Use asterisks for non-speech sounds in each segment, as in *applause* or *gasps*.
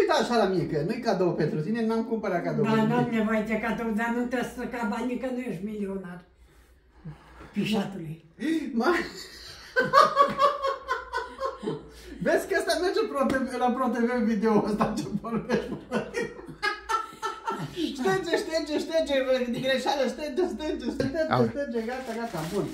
Uite așa la mine, că nu-i cadou pentru tine, n-am cumpărat cadou Da, pentru n-am tine. nevoie de cadou, dar nu trebuie să ca banii, că nu ești milionar. Pișatului. *gasps* Ma... *laughs* Vezi că asta merge pro TV, la ProTV video ăsta ce vorbești. Șterge, șterge, șterge, din greșeală, șterge, șterge, șterge, Au. șterge, gata, gata, bun.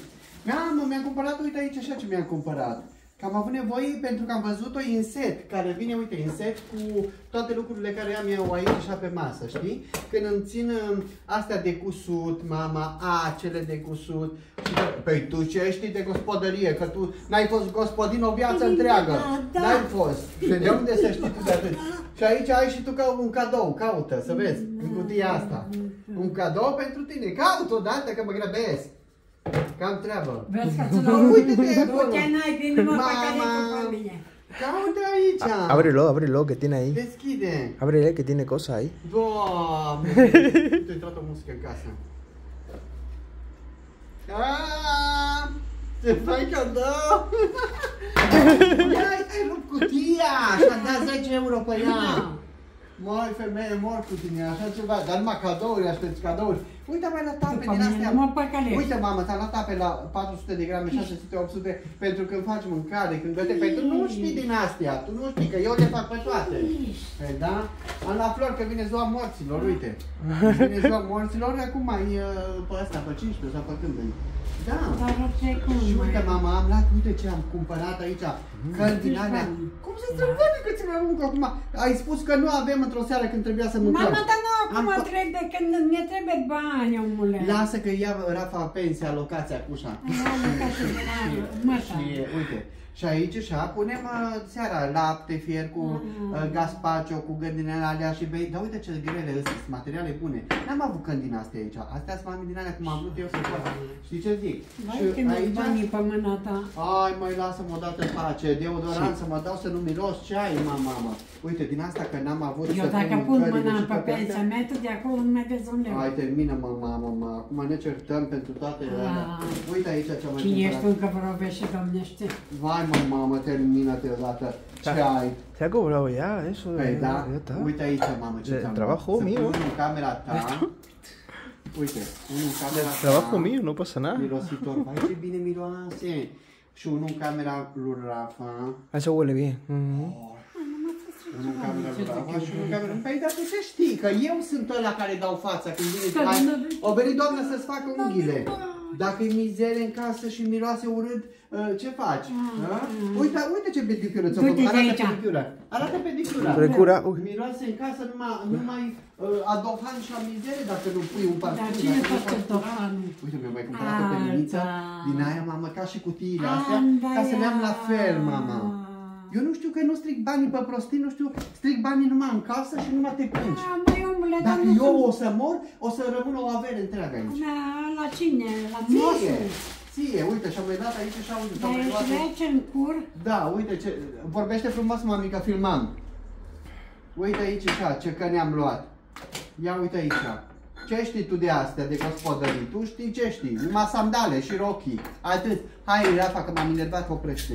Mamă, mi-am cumpărat, uite aici așa ce mi-am cumpărat. Că am avut nevoie pentru că am văzut-o inset, care vine, uite, inset cu toate lucrurile care am eu aici așa pe masă, știi? Când îmi țin uh, astea de cusut, mama, acele de cusut. Și că, păi tu ce știi de gospodărie, că tu n-ai fost gospodin o viață întreagă. Da, da. N-ai fost. Și de unde să știi tu de atât? Și aici ai și tu ca un cadou, caută, să vezi, în cutia asta. Un cadou pentru tine, caut o dată că mă grăbesc. Cam treabă. Vezi că ți-l Uite-te acolo. Du-te n-ai numai pe care Mama. e cu mine. Caută aici. A- Ábrelo, ábrelo, que tiene ahí. Deschide. Ábrele, que tiene cosas ahí. Doamne! Uite toată muzică în casă. Aaaa! Ce faci cadou? *laughs* Ia, ai rupt cutia și a dat 10 euro pe ea. Măi, femeie, mor cu tine, așa ceva, dar numai cadouri, aștepți cadouri. Uite mai la tape După din mine, astea. numai păcălești. Uite, mamă, ți-am luat tape la 400 de grame, 600, 800, pentru când faci mâncare, când gătești. Păi tu nu știi din astea, tu nu știi, că eu le fac pe toate. Păi da? Am la flor că vine ziua morților, uite. *laughs* Vine ziua morților, acum mai uh, pe asta, pe 15 sau pe când veni. Da. Dar ce cum Și uite, mai- mama, am luat, uite ce am cumpărat aici, cărți din alea. Cum se strâmbăne că ți le arunc acum? Ai spus că nu avem într-o seară când trebuia să mâncăm. Mama, dar nu acum Am fa- trebuie, că ne trebuie bani, omule. Lasă că ia Rafa pensia, alocația cu ușa. Lasă ca să ne ia măsa. Și uite, și aici așa punem uh, seara lapte, fier cu uh, gazpacio, cu gândinele alea și bei. Dar uite ce grele astea, sunt materiale bune. N-am avut gândine astea aici. Astea sunt mami din alea cum am vrut eu să fac. Știi ce zic? Vai că mi banii pe mâna ta. Ai, mai lasă-mă odată în pace, deodorant să mă dau să nu miros ceai, mama, mama. Uite, din asta că n-am avut Eu să dacă pun pun mâncările mâna și pe toate astea. pensia mea, tu de acolo nu mai vezi un leu. Hai, termină, mă, mamă, mă. Acum ne certăm pentru toate alea. Ah. Uite aici ce am mai Cine ești tu cumpărat. încă vorbești și domnește? Vai, mă, mamă, termină-te odată. Ce Da. ai? Se ha cobrado ya, eso. Păi, ya, da. ya está. Uite aici, mamă, ce De ți-am trabajo luat. Să mío. pun în camera ta. Uite, unul în camera ta. Trabajo mío, no pasa nada. Mirositor. *laughs* Vai, ce bine miroase. Și unul în camera lui Rafa. Eso huele bien. Mhm. Unul în camera lui Rafa și unul în camera... Păi, dar tu ce știi? Că eu sunt ăla care dau fața când vine... Că Hai, nu- o venit doamna să-ți facă unghiile. Dacă e mizerie în casă și miroase urât, uh, ce faci? Da? Uite, uite ce pedicură ți-o Du-te făcut. de Arată aici. pedicura. Arată pedicura. Precura, uy. Miroase în casă numai, numai uh, adofan și la mizerie dacă nu pui un parfum. Dar cine dacă nu face faci dofanul? Uite, mi-am mai cumpărat o peliniță Alta. din aia, mamă, ca și cutiile astea, Anda ca să le am la ia. fel, mama. Eu nu știu că nu stric banii pe prostii, nu știu, stric banii numai în casă și numai te plângi. Ah, măi, omule, dar Dacă nu eu sunt- o să mor, o să rămână o avere întreagă aici. Da, la cine? La Ție, mosul? ție, uite, și-am mai dat aici și uite, Dar și-am mai ești luat rece în cur? Da, uite ce, vorbește frumos, mami, că filmam. Uite aici așa, ce că ne-am luat. Ia uite aici. Ce știi tu de astea, de gospodării? Tu știi ce știi? Numai sandale și rochii. Atât. Hai, Rafa, că m-am enervat, oprește.